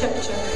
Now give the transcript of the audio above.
chapter